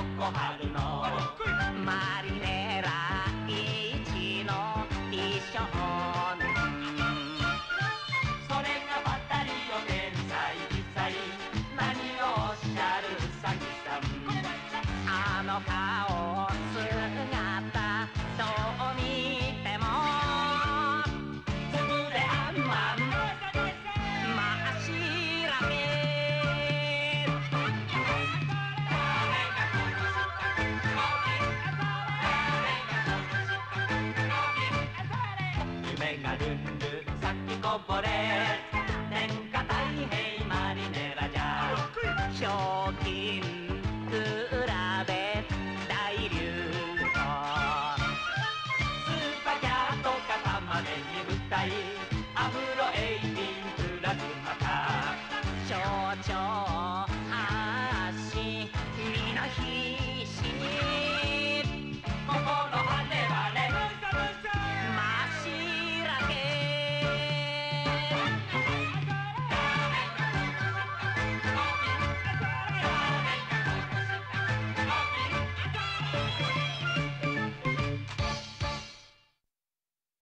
ここ春のマリネラ一のいっしょそれがバタリオ天さい」「なにをおっしゃるさぎさん。あの顔こぼれ。天下太平マリネラじゃひょうきん